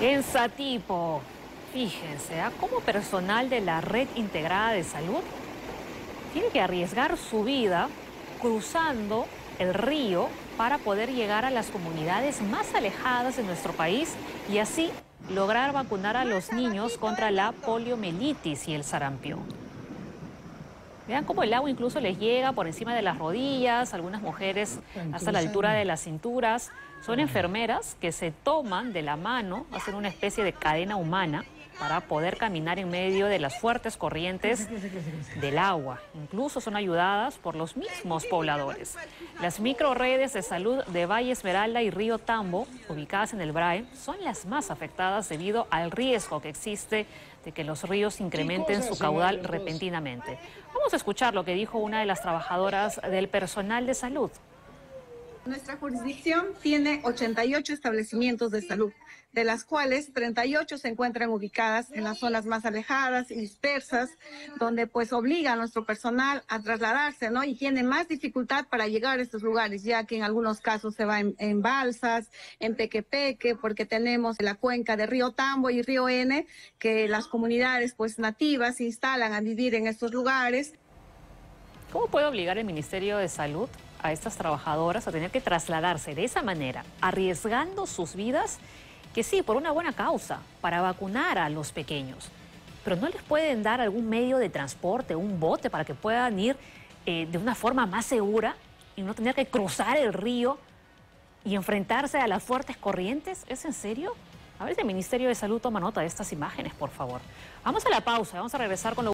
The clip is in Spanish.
En Satipo, fíjense, ¿ah? como personal de la Red Integrada de Salud tiene que arriesgar su vida cruzando el río para poder llegar a las comunidades más alejadas de nuestro país y así lograr vacunar a los niños contra la poliomielitis y el sarampión. Vean cómo el agua incluso les llega por encima de las rodillas, algunas mujeres hasta la altura de las cinturas. Son enfermeras que se toman de la mano, hacen una especie de cadena humana para poder caminar en medio de las fuertes corrientes del agua. Incluso son ayudadas por los mismos pobladores. Las microredes de salud de Valle Esmeralda y Río Tambo, ubicadas en el BRAE, son las más afectadas debido al riesgo que existe de que los ríos incrementen su caudal repentinamente. Vamos a escuchar lo que dijo una de las trabajadoras del personal de salud. Nuestra jurisdicción tiene 88 establecimientos de salud, de las cuales 38 se encuentran ubicadas en las zonas más alejadas y dispersas, donde pues obliga a nuestro personal a trasladarse, ¿no? Y tiene más dificultad para llegar a estos lugares, ya que en algunos casos se va en, balsas, en Pequepeque, porque tenemos la cuenca de Río Tambo y Río N, que las comunidades pues nativas se instalan a vivir en estos lugares. ¿Cómo puede obligar el Ministerio de Salud a estas trabajadoras a tener que trasladarse de esa manera, arriesgando sus vidas, que sí, por una buena causa, para vacunar a los pequeños? Pero no les pueden dar algún medio de transporte, un bote para que puedan ir eh, de una forma más segura y no tener que cruzar el río y enfrentarse a las fuertes corrientes. ¿Es en serio? A ver si el Ministerio de Salud toma nota de estas imágenes, por favor. Vamos a la pausa, vamos a regresar con lo